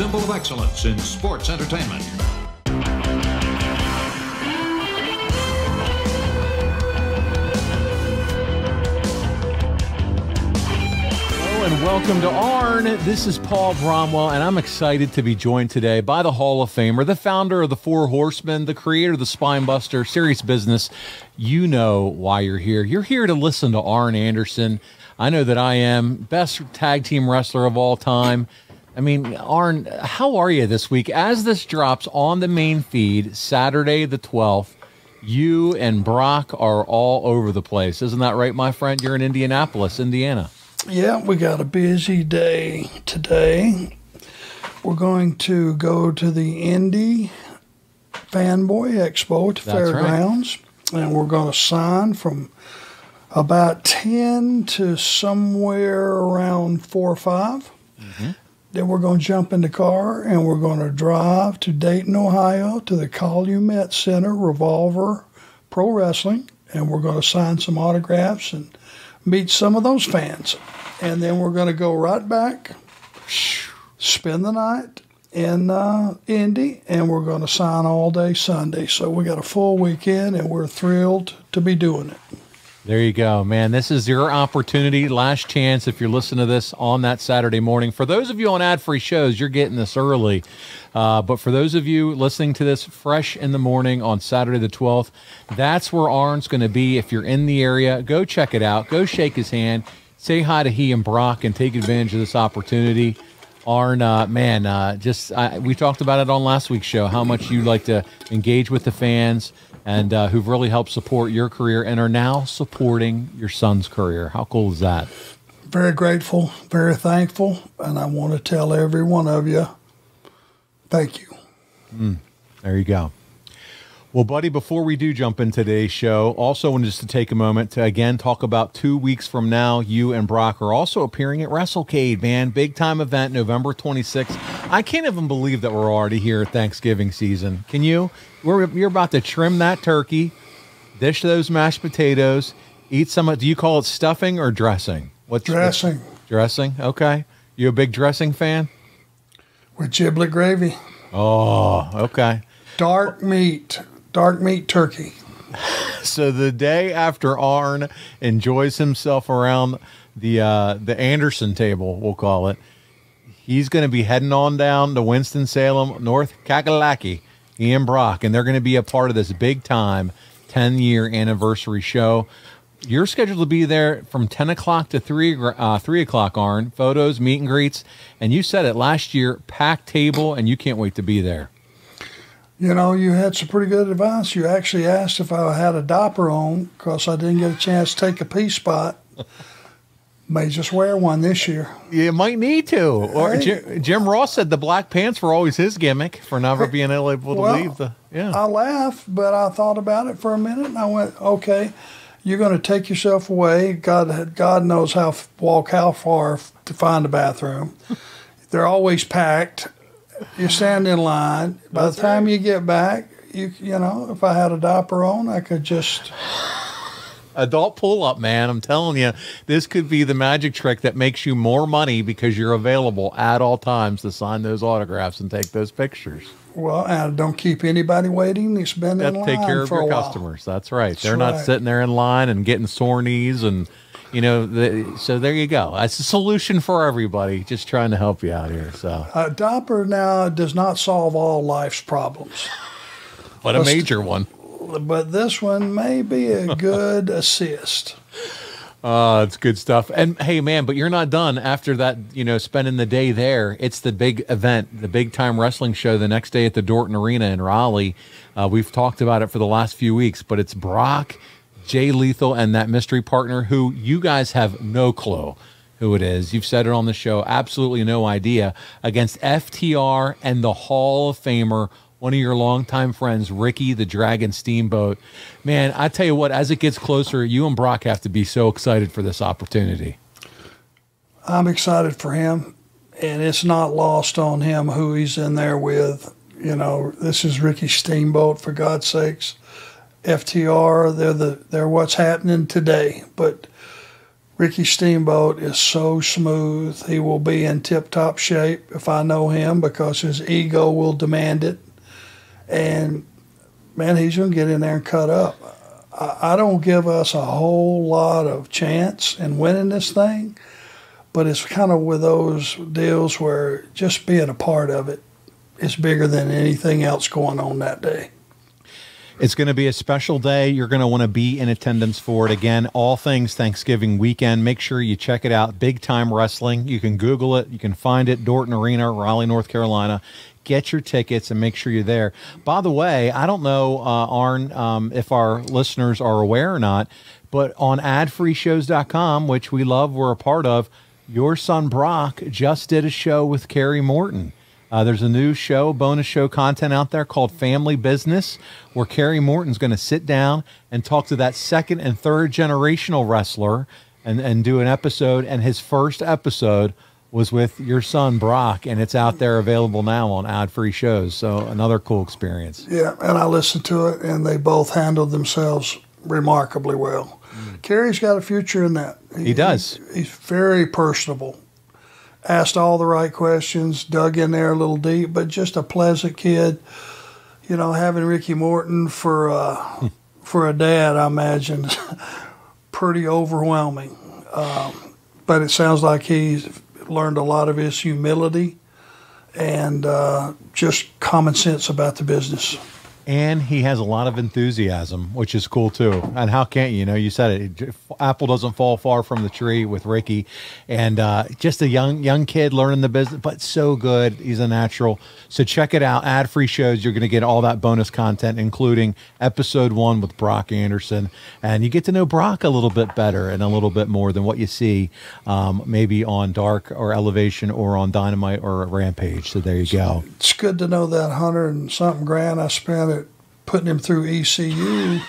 symbol of excellence in sports entertainment. Hello and welcome to ARN. This is Paul Bromwell, and I'm excited to be joined today by the Hall of Famer, the founder of the Four Horsemen, the creator of the Spinebuster, Serious Business. You know why you're here. You're here to listen to Arn Anderson. I know that I am best tag team wrestler of all time. I mean, Arn, how are you this week? As this drops on the main feed, Saturday the 12th, you and Brock are all over the place. Isn't that right, my friend? You're in Indianapolis, Indiana. Yeah, we got a busy day today. We're going to go to the Indy Fanboy Expo at the That's Fairgrounds, right. and we're going to sign from about 10 to somewhere around 4 or 5. Then we're going to jump in the car and we're going to drive to Dayton, Ohio to the Calumet Center Revolver Pro Wrestling, and we're going to sign some autographs and meet some of those fans. And then we're going to go right back, spend the night in uh, Indy, and we're going to sign all day Sunday. So we got a full weekend, and we're thrilled to be doing it. There you go, man. This is your opportunity, last chance if you're listening to this on that Saturday morning. For those of you on ad free shows, you're getting this early. Uh, but for those of you listening to this fresh in the morning on Saturday the 12th, that's where Arn's going to be. If you're in the area, go check it out. Go shake his hand. Say hi to he and Brock and take advantage of this opportunity. Arn, uh, man, uh, just we talked about it on last week's show how much you like to engage with the fans and uh, who've really helped support your career and are now supporting your son's career. How cool is that? Very grateful, very thankful, and I want to tell every one of you, thank you. Mm, there you go. Well, buddy, before we do jump in today's show, also wanted just to take a moment to again talk about two weeks from now. You and Brock are also appearing at WrestleCade, man. Big time event, November 26th. I can't even believe that we're already here Thanksgiving season. Can you? We're, you're about to trim that turkey, dish those mashed potatoes, eat some. Of do you call it stuffing or dressing? What's dressing? dressing. Okay. You a big dressing fan? With giblet gravy. Oh, okay. Dark meat dark meat turkey. So the day after Arn enjoys himself around the uh, the Anderson table, we'll call it, he's going to be heading on down to Winston Salem, North Kakalaki, Ian Brock, and they're going to be a part of this big time 10 year anniversary show. You're scheduled to be there from 10 o'clock to 3, uh, 3 o'clock, Arn. Photos, meet and greets. And you said it last year, packed table, and you can't wait to be there you know, you had some pretty good advice. You actually asked if I had a diaper on because I didn't get a chance to take a pee spot. May just wear one this year. You might need to. Or hey. Jim, Jim, Ross said the black pants were always his gimmick for never being able to well, leave the. Yeah. I laughed, but I thought about it for a minute, and I went, "Okay, you're going to take yourself away. God, God knows how walk how far to find a bathroom. They're always packed you stand in line. By That's the time right. you get back, you you know, if I had a diaper on, I could just adult pull up, man. I'm telling you, this could be the magic trick that makes you more money because you're available at all times to sign those autographs and take those pictures. Well, and don't keep anybody waiting. It's been in line take care of your customers. That's right. That's They're right. not sitting there in line and getting sore knees and you know, the, so there you go. It's a solution for everybody. Just trying to help you out here. So a diaper now does not solve all life's problems, but a major one. But this one may be a good assist. Uh, it's good stuff. And hey, man, but you're not done after that, you know, spending the day there. It's the big event, the big time wrestling show the next day at the Dorton Arena in Raleigh. Uh, we've talked about it for the last few weeks, but it's Brock Jay Lethal and that mystery partner who you guys have no clue who it is. You've said it on the show, absolutely no idea, against FTR and the Hall of Famer, one of your longtime friends, Ricky the Dragon Steamboat. Man, I tell you what, as it gets closer, you and Brock have to be so excited for this opportunity. I'm excited for him, and it's not lost on him who he's in there with. You know, this is Ricky Steamboat, for God's sakes. FTR. They're the they're what's happening today. But Ricky Steamboat is so smooth. He will be in tip top shape if I know him because his ego will demand it. And man, he's to get in there and cut up. I, I don't give us a whole lot of chance in winning this thing, but it's kind of with those deals where just being a part of it is bigger than anything else going on that day. It's going to be a special day. You're going to want to be in attendance for it. Again, all things Thanksgiving weekend. Make sure you check it out. Big Time Wrestling. You can Google it. You can find it. Dorton Arena, Raleigh, North Carolina. Get your tickets and make sure you're there. By the way, I don't know, uh, Arn, um, if our listeners are aware or not, but on adfreeshows.com, which we love, we're a part of, your son Brock just did a show with Kerry Morton. Uh, there's a new show, bonus show content out there called Family Business, where Kerry Morton's going to sit down and talk to that second and third generational wrestler and, and do an episode. And his first episode was with your son Brock, and it's out there available now on ad free shows. So another cool experience. Yeah, and I listened to it, and they both handled themselves remarkably well. Mm. Kerry's got a future in that. He, he does. He, he's very personable asked all the right questions, dug in there a little deep, but just a pleasant kid. You know, having Ricky Morton for uh, for a dad, I imagine, pretty overwhelming. Um, but it sounds like he's learned a lot of his humility and uh, just common sense about the business and he has a lot of enthusiasm, which is cool too. And how can't you? Know, you said it. Apple doesn't fall far from the tree with Ricky, and uh, just a young young kid learning the business, but so good. He's a natural. So check it out. Ad free shows. You're going to get all that bonus content, including episode one with Brock Anderson, and you get to know Brock a little bit better and a little bit more than what you see um, maybe on Dark or Elevation or on Dynamite or Rampage. So there you go. It's good to know that hundred and something grand I spent putting him through ECU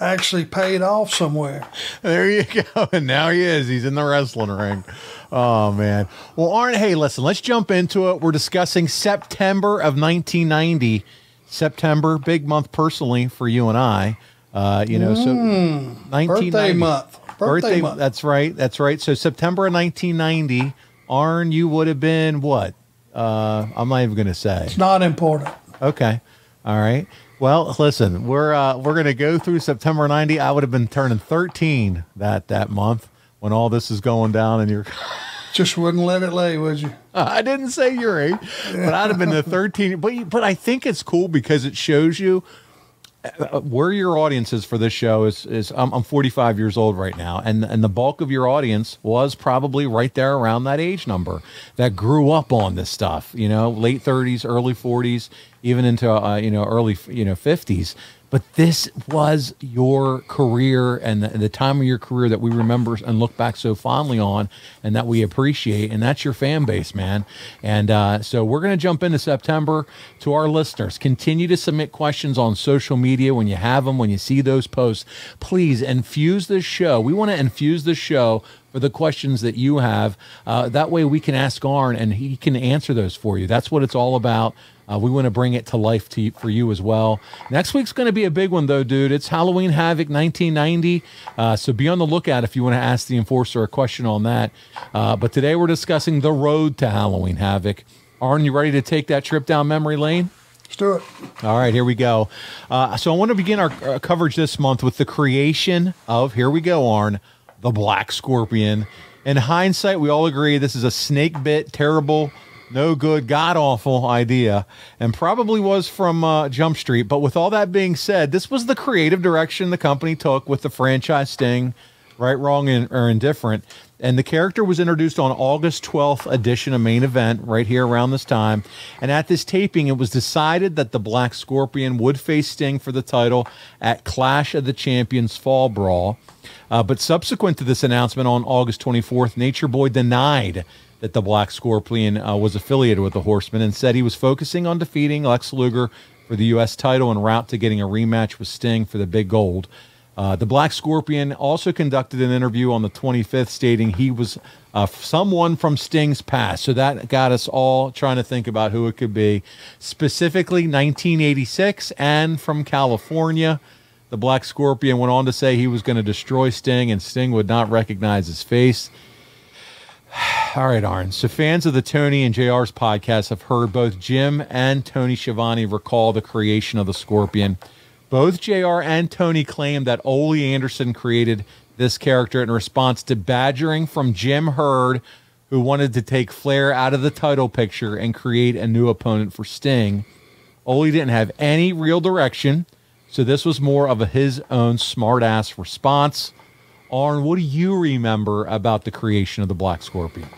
actually paid off somewhere. There you go. And now he is. He's in the wrestling ring. Oh man. Well, Arn, hey, listen, let's jump into it. We're discussing September of 1990. September, big month personally for you and I. Uh, you know, so mm, 1990 birthday month. Birthday, birthday month. That's right. That's right. So September of 1990, Arn, you would have been what? Uh, I'm not even going to say. It's not important. Okay. All right. Well, listen, we're uh, we're gonna go through September '90. I would have been turning 13 that that month when all this is going down, and you're just wouldn't let it lay, would you? I didn't say your age, but I'd have been the 13. But but I think it's cool because it shows you uh, where your audience is for this show is is I'm, I'm 45 years old right now, and and the bulk of your audience was probably right there around that age number that grew up on this stuff. You know, late 30s, early 40s even into uh, you know early you know 50s but this was your career and the, the, time of your career that we remember and look back so fondly on and that we appreciate and that's your fan base man and uh, so we're going to jump into september to our listeners continue to submit questions on social media when you have them when you see those posts please infuse this show we want to infuse the show for the questions that you have. Uh, that way we can ask Arn and he can answer those for you. That's what it's all about. Uh, we want to bring it to life to, for you as well. Next week's going to be a big one, though, dude. It's Halloween Havoc 1990. Uh, so be on the lookout if you want to ask the enforcer a question on that. Uh, but today we're discussing the road to Halloween Havoc. Arn, you ready to take that trip down memory lane? Let's do it. All right, here we go. Uh, so I want to begin our uh, coverage this month with the creation of, here we go, Arn, the Black Scorpion. In hindsight, we all agree this is a snake bit, terrible no good, god awful idea, and probably was from uh, Jump Street. But with all that being said, this was the creative direction the company took with the franchise Sting, right, wrong, or indifferent. And the character was introduced on August 12th edition of Main Event, right here around this time. And at this taping, it was decided that the Black Scorpion would face Sting for the title at Clash of the Champions Fall Brawl. Uh, but subsequent to this announcement on August 24th, Nature Boy denied that the Black Scorpion uh, was affiliated with the Horsemen and said he was focusing on defeating Lex Luger for the U.S. title en route to getting a rematch with Sting for the big gold. Uh, the Black Scorpion also conducted an interview on the 25th stating he was uh, someone from Sting's past. So that got us all trying to think about who it could be. Specifically, 1986 and from California. The Black Scorpion went on to say he was going to destroy Sting and Sting would not recognize his face. All right, Arn. So fans of the Tony and JR's podcast have heard both Jim and Tony Schiavone recall the creation of the Scorpion. Both JR and Tony claim that Ole Anderson created this character in response to badgering from Jim Herd, who wanted to take Flair out of the title picture and create a new opponent for Sting. Ole didn't have any real direction, so this was more of a his own smartass response. Arn, what do you remember about the creation of the Black Scorpion?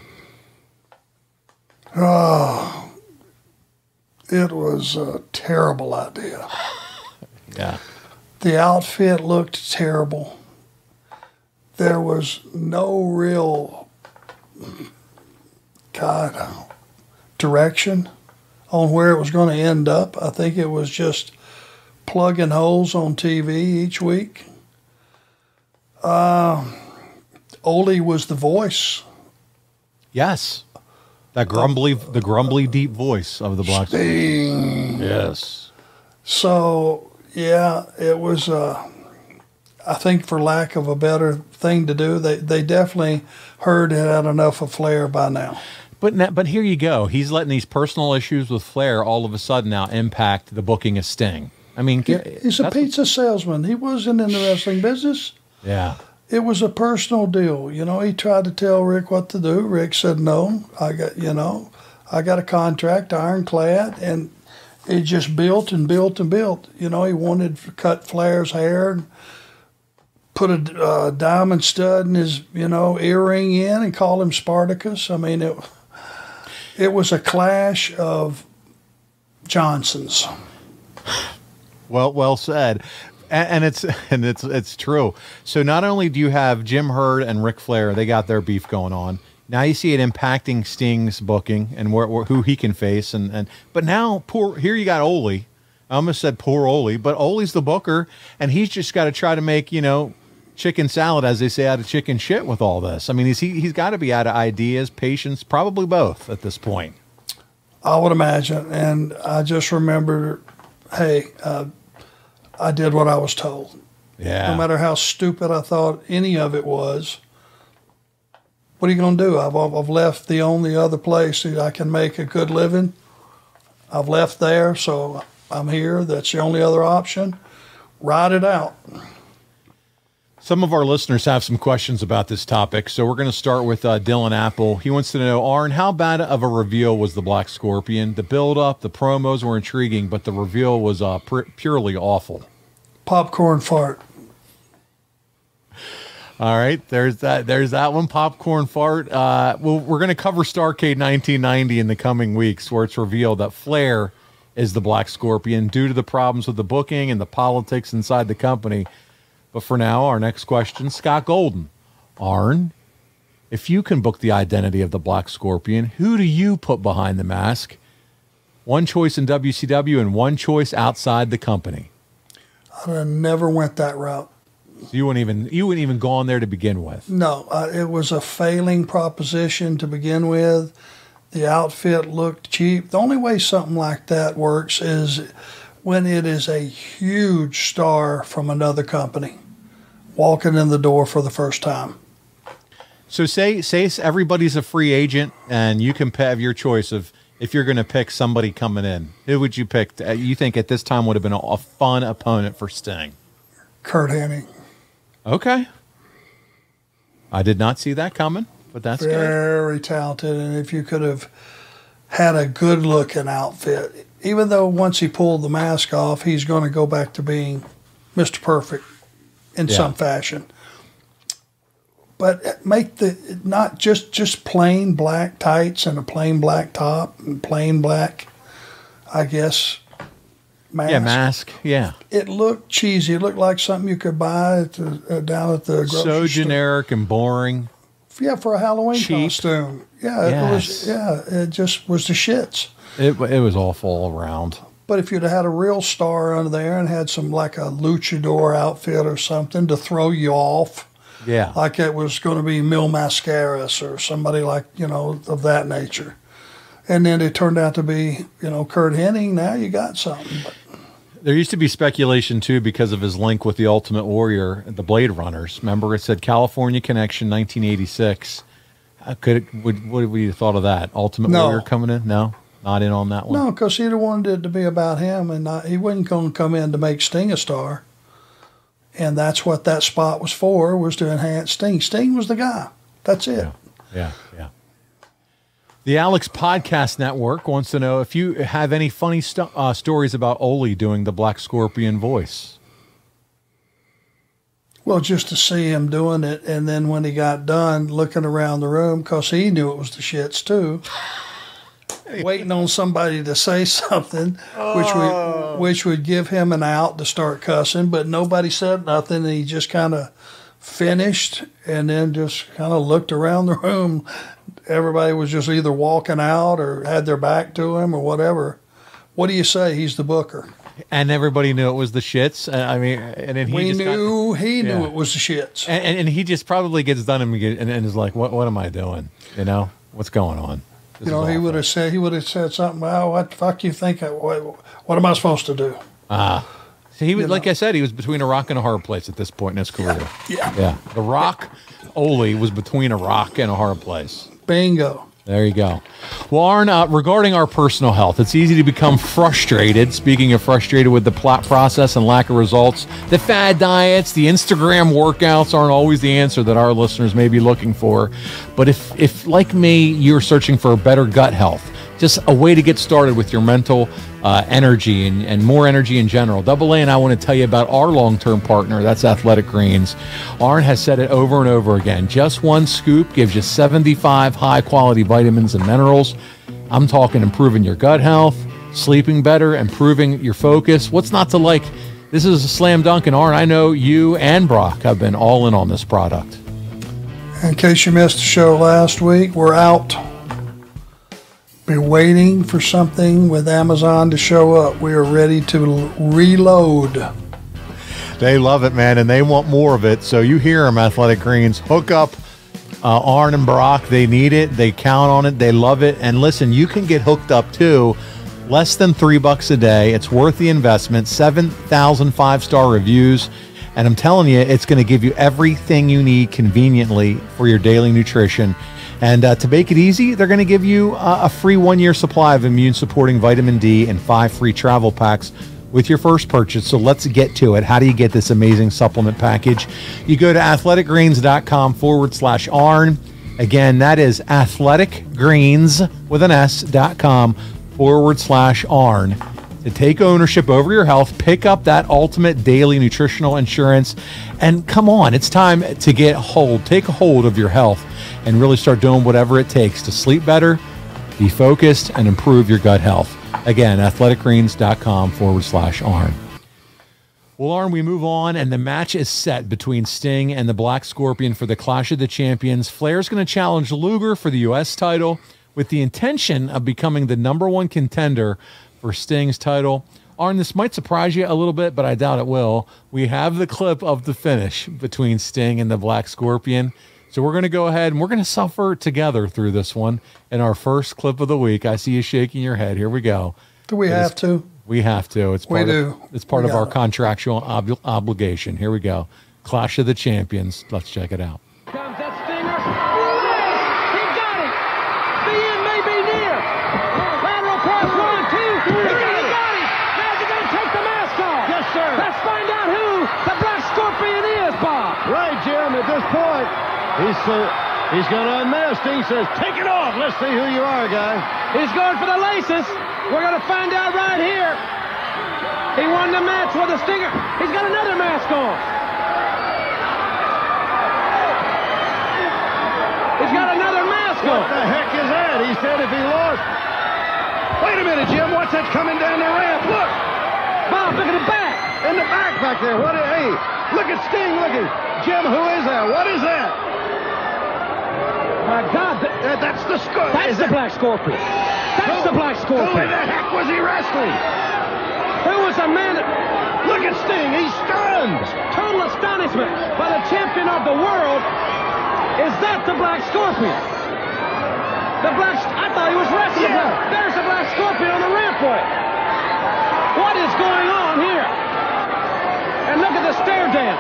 Oh, it was a terrible idea. Yeah. The outfit looked terrible. There was no real, God, direction on where it was going to end up. I think it was just plugging holes on TV each week. Uh, Ole was the voice. Yes. That grumbly, the grumbly deep voice of the Black Sting. Yes. So yeah, it was. Uh, I think, for lack of a better thing to do, they they definitely Herd it had enough of Flair by now. But now, but here you go. He's letting these personal issues with Flair all of a sudden now impact the booking of Sting. I mean, he, he's a pizza salesman. He wasn't in the wrestling business. Yeah. It was a personal deal. You know, he tried to tell Rick what to do. Rick said, no, I got, you know, I got a contract, ironclad. And it just built and built and built. You know, he wanted to cut Flair's hair and put a uh, diamond stud in his, you know, earring in and call him Spartacus. I mean, it, it was a clash of Johnsons. Well, well said and, it's and it's it's true. So not only do you have Jim Herd and Ric Flair, they got their beef going on. Now you see it impacting Sting's booking and where, where, who he can face, and, and but now poor here you got Ole. I almost said poor Ole, but Ole's the booker, and he's just got to try to make you know chicken salad, as they say, out of chicken shit with all this. I mean, he's he, he's got to be out of ideas, patience, probably both at this point. I would imagine, and I just remember, hey, uh, I did what I was told. Yeah. No matter how stupid I thought any of it was, what are you going to do? I've, I've left the only other place that I can make a good living. I've left there, so I'm here. That's the only other option. Ride it out. Some of our listeners have some questions about this topic, so we're going to start with uh, Dylan Apple. He wants to know, Arn, how bad of a reveal was the Black Scorpion? The build-up, the promos were intriguing, but the reveal was uh, purely awful. Popcorn fart. All right, there's that. There's that one. Popcorn fart. Uh, well, we're going to cover Starcade 1990 in the coming weeks, where it's revealed that Flair is the Black Scorpion due to the problems with the booking and the politics inside the company. But for now, our next question Scott Golden. Arn, if you can book the identity of the Black Scorpion, who do you put behind the mask? One choice in WCW and one choice outside the company. I never went that route. So you wouldn't even you wouldn't even go on there to begin with. No, uh, it was a failing proposition to begin with. The outfit looked cheap. The only way something like that works is when it is a huge star from another company walking in the door for the first time. So say say everybody's a free agent and you can have your choice of if you're going to pick somebody coming in. Who would you pick? Uh, you think at this time would have been a, fun opponent for Sting? Curt Hennig. Okay. I did not see that coming, but that's very good. Very talented, and if you could have had a good looking outfit, even though once he pulled the mask off, he's going to go back to being Mr. Perfect in yeah. some fashion. But make the not just just plain black tights and a plain black top and plain black, I guess. Mask. Yeah, mask. Yeah. It looked cheesy. It looked like something you could buy at the, uh, down at the so generic and boring. Yeah, for a Halloween Cheap. costume. Yeah, yes. it was. Yeah, it just was the shits. It it was awful all around. But if you'd have had a real star under there and had some like a luchador outfit or something to throw you off, yeah, like it was going to be Mil Mascaras or somebody like you know of that nature, and then it turned out to be you know Curt Hennig. Now you got something. But. There used to be speculation too because of his link with the Ultimate Warrior, the Blade Runners. Remember, it said California Connection, 1986. How uh, could it, would what would you thought of that? Ultimate No. Warrior coming in? No, not in on that one. No, because he'd have wanted it to be about him, and not, he wasn't going to come in to make Sting a star. And that's what that spot was for, was to enhance Sting. Sting was the guy. That's it. Yeah, yeah. The Alex Podcast Network wants to know if you have any funny sto- uh, stories about Ole doing the Black Scorpion voice. Well, just to see him doing it, and then when he got done, looking around the room, because he knew it was the shits too, waiting on somebody to say something, which would which would give him an out to start cussing, but nobody said nothing, and he just kind of finished, and then just kind of looked around the room. Everybody was just either walking out or had their back to him or whatever. What do you say? He's the booker. And everybody knew it was the shits. Uh, I mean, and then he we just got- knew he knew Yeah. it was the shits. and, and, and he just probably gets done and, get- and, and is like, what, what am I doing? You know, what's going on? You know, he would have said he would have said something. Oh, what the fuck you think? I, what, what am I supposed to do? Ah. See, he was, you like know. I said, he was between a rock and a hard place at this point in his career. Yeah. Yeah. The Rock, Ole, was between a rock and a hard place. Bingo. There you go. Well, Arn, uh, regarding our personal health, it's easy to become frustrated. Speaking of frustrated with the plot process and lack of results, the fad diets, the Instagram workouts aren't always the answer that our listeners may be looking for. But if, if like me, you're searching for better gut health, just a way to get started with your mental uh, energy and, and more energy in general. Double A and I want to tell you about our long term partner, that's Athletic Greens. Arn has said it over and over again. Just one scoop gives you 75 high quality vitamins and minerals. I'm talking improving your gut health, sleeping better, improving your focus. What's not to like? This is a slam dunk, and Arn, I know you and Brock have been all in on this product. In case you missed the show last week, we're out. Be waiting for something with Amazon to show up. We are ready to reload. They love it, man, and they want more of it. So you hear them, Athletic Greens. Hook up uh, Arn and Brock. They need it. They count on it. They love it. And listen, you can get hooked up too. Less than three bucks a day. It's worth the investment. 7,000 five star reviews. And I'm telling you, it's going to give you everything you need conveniently for your daily nutrition. And uh, to make it easy, they're going to give you uh, a free one year supply of immune supporting vitamin D and five free travel packs with your first purchase. So let's get to it. How do you get this amazing supplement package? You go to athleticgreens.com forward slash ARN. Again, that is athleticgreens with an S dot com forward slash ARN to take ownership over your health, pick up that ultimate daily nutritional insurance, and come on, it's time to get hold, take hold of your health, and really start doing whatever it takes to sleep better, be focused, and improve your gut health. Again, athleticgreens.com forward slash ARN. Well, Arn, we move on, and the match is set between Sting and the Black Scorpion for the Clash of the Champions. Flair's going to challenge Luger for the U.S. title with the intention of becoming the number one contender for Sting's title. Arn, this might surprise you a little bit, but I doubt it will. We have the clip of the finish between Sting and the Black Scorpion. So we're going to go ahead and we're going to suffer together through this one in our first clip of the week. I see you shaking your head. Here we go. Do we have to? We have to. It's We part do. Of, it's part We of our gotta. contractual ob- obligation. Here we go. Clash of the Champions. Let's check it out. Comes that stinger. He got it. The end may be near. Lateral cross one, two. He got it. Now is he going to take the mask off? Yes, sir. Let's find out who the Black Scorpion is, Bob. Right, Jim. At this point, he's uh, he's going to unmask. Sting says, "Take it off. Let's see who you are, guy." He's going for the laces. We're going to find out right here. He won the match with a stinger. He's got another mask on. He's got another mask on. What the heck is that? He said if he lost. Wait a minute, Jim. What's that coming down the ramp? Look Bob, look at the back. in the back back there. What? Hey, look at Sting. Look at Jim. Who is that? What is that? My God, th- That- that's the score. that's the Black Scorpion. That's the Black Scorpion. Who in the heck was he wrestling? Who was the man that Look at Sting. He's stunned. total astonishment by the champion of the world? Is that the Black Scorpion? The Black, I thought he was wrestling. Yeah. There's the Black Scorpion on the ramp for. What is going on here? And look at the stare down.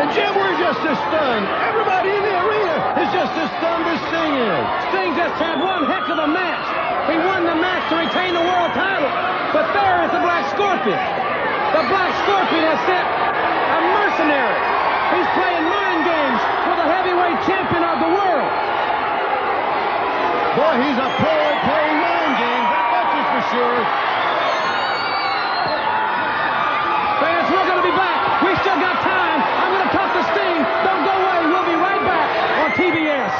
And Jim, we're just as stunned. Everybody in the arena is just as stunned as Sting is. Sting just had one heck of a match. He won the match to retain the world title. But there is the Black Scorpion. The Black Scorpion has sent a mercenary. He's playing mind games with the heavyweight champion of the world. Boy, he's a pro at playing mind games. That much is for sure. Fans, we're going to be back. We still got time. I'm going to talk to Sting. Don't go away. We'll be right back on TBS.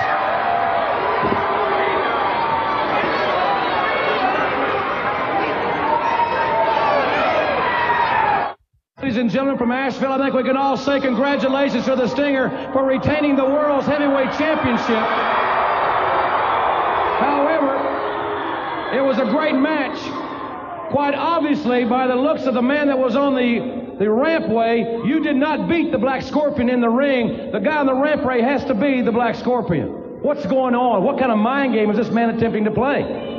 Ladies and gentlemen from Asheville, I think we can all say congratulations to the Stinger for retaining the world's heavyweight championship. However, it was a great match. Quite obviously, by the looks of the man that was on the, the rampway, you did not beat the Black Scorpion in the ring. The guy on the rampway has to be the Black Scorpion. What's going on? What kind of mind game is this man attempting to play?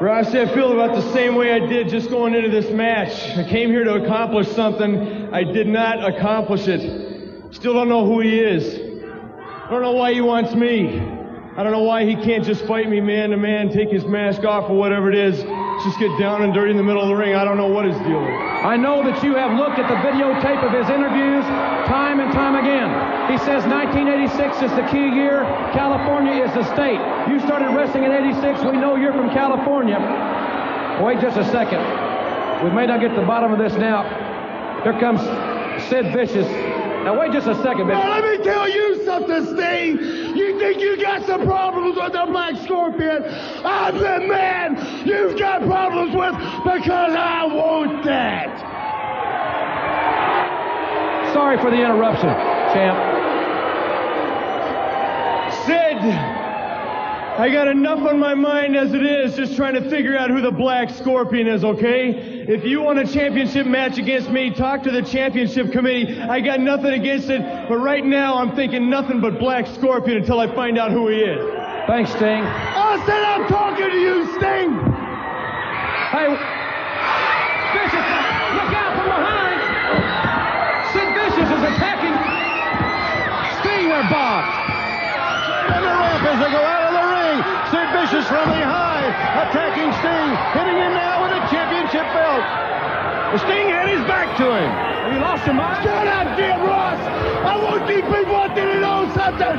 Ross, I feel about the same way I did just going into this match. I came here to accomplish something. I did not accomplish it. Still don't know who he is. I don't know why he wants me. I don't know why he can't just fight me man to man, take his mask off or whatever it is. Just get down and dirty in the middle of the ring. I don't know what his deal is. I know that you have looked at the videotape of his interviews time and time again. He says 1986 is the key year. California is the state. You started wrestling in 86. We know you're from California. Wait just a second. We may not get to the bottom of this now. Here comes Sid Vicious. Now wait just a second, man. Now, let me tell you something, Sting. You think you got some problems with the Black Scorpion? I'm the man you've got problems with because I want that. Sorry for the interruption, champ. Sid, I got enough on my mind as it is just trying to figure out who the Black Scorpion is, okay? If you want a championship match against me, talk to the championship committee. I got nothing against it, but right now I'm thinking nothing but Black Scorpion until I find out who he is. Thanks, Sting. I said I'm talking to you, Sting. Hey, Vicious, look out from behind. Sid Vicious is attacking Sting there, Bob. And the ramp as they go out of the ring. Sid Vicious from behind, attacking Sting, hitting him now with a championship belt. The Sting had his back to him. Have you lost your mind? Shut up, Jim Ross. I want these people out to know something.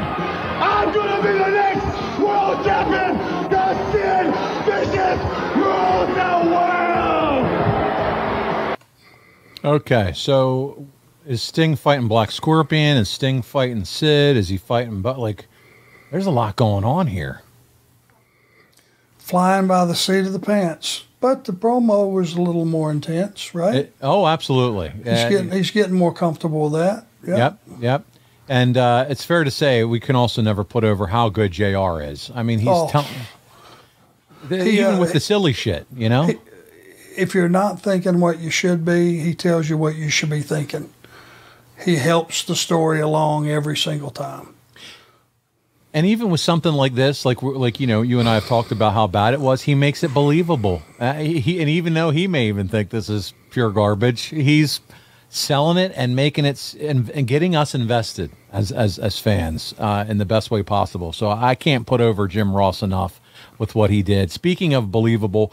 I'm going to be the next world champion. The Sid Vicious rules the world. Okay, so is Sting fighting Black Scorpion? Is Sting fighting Sid? Is he fighting? But like, there's a lot going on here. Flying by the seat of the pants. But the promo was a little more intense, right? It- oh, absolutely. he's Uh, getting he's getting more comfortable with that. Yep. Yep, yep. And uh, it's fair to say we can also never put over how good JR is. I mean, he's Oh. telling He, even uh, with the silly shit, you know. If you're not thinking what you should be, he tells you what you should be thinking. He helps the story along every single time. And even with something like this, like like you know, you and I have talked about how bad it was. He makes it believable. Uh, he, and even though he may even think this is pure garbage, he's selling it and making it and, and getting us invested as as as fans uh, in the best way possible. So I can't put over Jim Ross enough with what he did. Speaking of believable,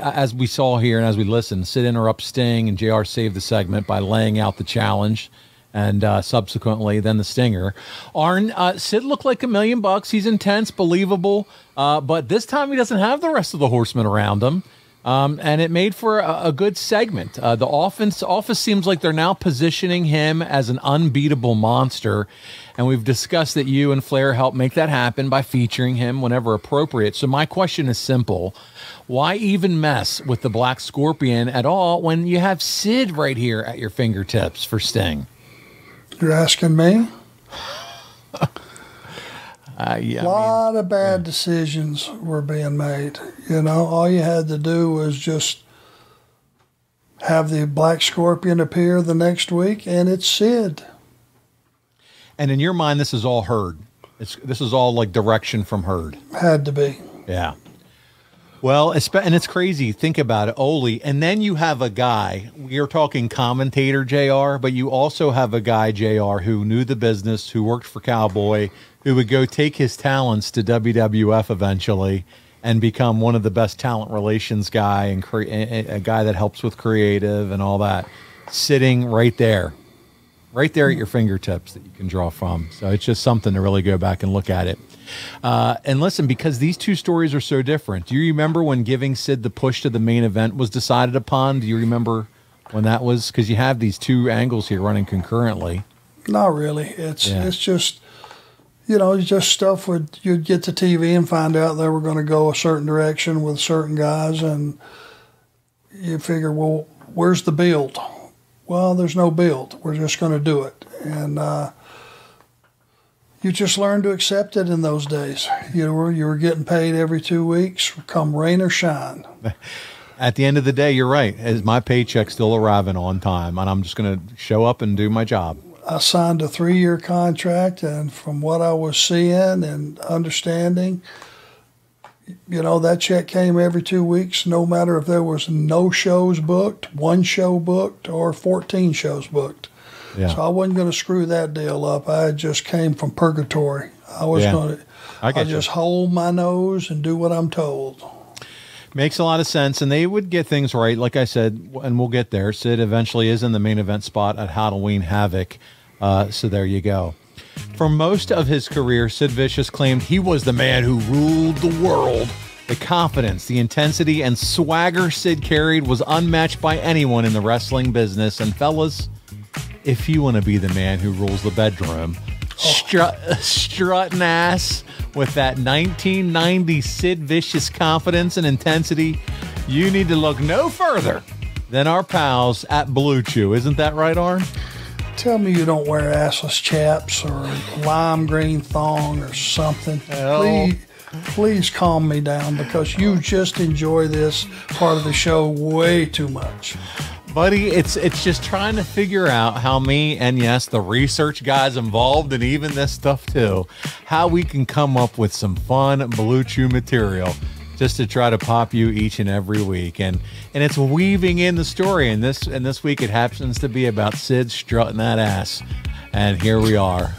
as we saw here and as we listened, Sid interrupts Sting and JR saved the segment by laying out the challenge and uh, subsequently then the stinger. Arn uh, Sid looked like a million bucks. He's intense, believable, uh, but this time he doesn't have the rest of the horsemen around him. Um, and it made for a, a good segment. Uh, the offense office seems like they're now positioning him as an unbeatable monster, and we've discussed that you and Flair help make that happen by featuring him whenever appropriate. So my question is simple: Why even mess with the Black Scorpion at all when you have Sid right here at your fingertips for Sting? You're asking me? Uh, yeah, A lot of bad decisions were being made. You know, all you had to do was just have the Black Scorpion appear the next week, and it's Sid. And in your mind, this is all Herd. It's this is all like direction from Herd. Had to be. Yeah. Well, and it's crazy. Think about it, Ole, and then you have a guy. You're talking commentator JR, but you also have a guy JR who knew the business, who worked for Cowboy, who would go take his talents to WWF eventually and become one of the best talent relations guy and cre- a guy that helps with creative and all that. Sitting right there, right there at your fingertips that you can draw from. So it's just something to really go back and look at it. Uh, and listen, because these two stories are so different. Do you remember when giving Sid the push to the main event was decided upon? Do you remember when that was? Because you have these two angles here running concurrently. Not really. It's yeah. it's just you know, just stuff would you'd get to TV and find out they were going to go a certain direction with certain guys, and you figure, well, where's the build? Well, there's no build. We're just going to do it, and uh, you just learned to accept it in those days. You were you were getting paid every two weeks, come rain or shine. At the end of the day, you're right. Is my paycheck still arriving on time, and I'm just going to show up and do my job. I signed a three-year contract, and from what I was seeing and understanding, you know that check came every two weeks, no matter if there was no shows booked, one show booked, or 14 shows booked. Yeah. So I wasn't going to screw that deal up. I just came from purgatory. I was yeah. going to. I, I just hold my nose and do what I'm told. Makes a lot of sense, and they would get things right. Like I said, and we'll get there. Sid eventually is in the main event spot at Halloween Havoc. Uh, so there you go. For most of his career, Sid Vicious claimed he was the man who ruled the world. The confidence, the intensity, and swagger Sid carried was unmatched by anyone in the wrestling business. And fellas, if you want to be the man who rules the bedroom, strut, strutting ass with that 1990 Sid Vicious confidence and intensity, you need to look no further than our pals at Blue Chew. Isn't that right, Arn? Tell me you don't wear assless chaps or lime green thong or something. Hell. Please, please calm me down because you just enjoy this part of the show way too much buddy. It's it's just trying to figure out how me and yes, the research guys involved and even this stuff too, how we can come up with some fun Blue Chew material just to try to pop you each and every week. And and it's weaving in the story. And this and this week it happens to be about Sid strutting that ass. And here we are.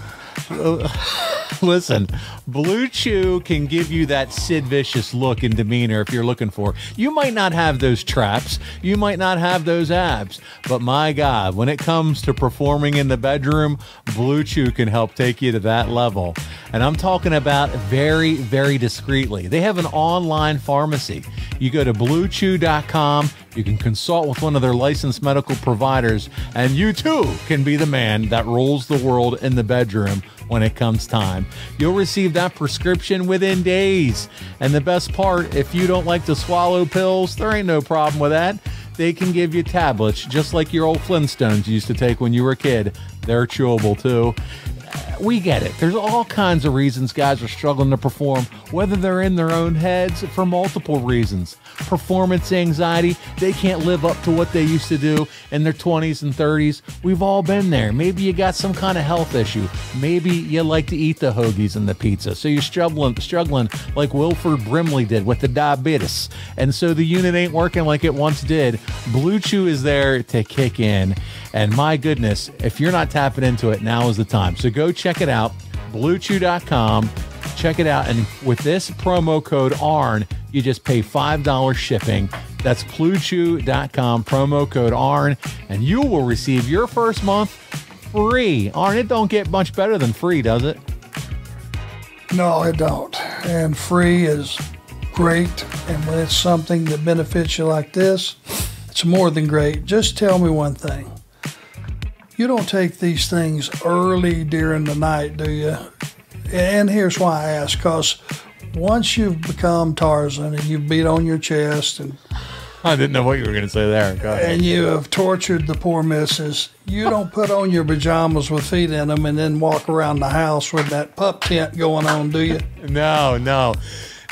Listen, Blue Chew can give you that Sid Vicious look and demeanor if you're looking for. You might not have those traps, you might not have those abs, but my God, when it comes to performing in the bedroom, Blue Chew can help take you to that level. And I'm talking about very, very discreetly. They have an online pharmacy. You go to bluechew.com, you can consult with one of their licensed medical providers, and you too can be the man that rules the world in the bedroom when it comes time. You'll receive that prescription within days. And the best part, if you don't like to swallow pills, there ain't no problem with that. They can give you tablets, just like your old Flintstones used to take when you were a kid. They're chewable too we get it. There's all kinds of reasons guys are struggling to perform, whether they're in their own heads for multiple reasons. Performance anxiety, they can't live up to what they used to do in their 20s and 30s. We've all been there. Maybe you got some kind of health issue. Maybe you like to eat the hoagies and the pizza. So you're struggling struggling like Wilford Brimley did with the diabetes. And so the unit ain't working like it once did. Blue Chew is there to kick in. And my goodness, if you're not tapping into it, now is the time. So go check it out, bluechew.com. Check it out. And with this promo code ARN, you just pay $5 shipping. That's bluechew.com, promo code ARN, and you will receive your first month free. ARN, it don't get much better than free, does it? No, it don't. And free is great. And when it's something that benefits you like this, it's more than great. Just tell me one thing you don't take these things early during the night, do you? And here's why I ask because once you've become Tarzan and you've beat on your chest and I didn't know what you were going to say there. And you have tortured the poor missus. You don't put on your pajamas with feet in them and then walk around the house with that pup tent going on, do you? No, no.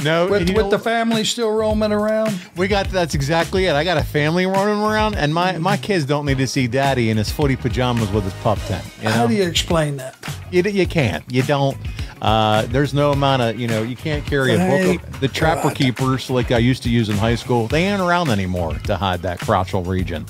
No, with, with the family still roaming around. We got that's exactly it. I got a family roaming around, and my my kids don't need to see daddy in his footy pajamas with his pup tent. You know? How do you explain that? You, you can't. You don't. Uh, there's no amount of you know you can't carry a book. Of, the trapper God. keepers like I used to use in high school, they ain't around anymore to hide that crotchal region.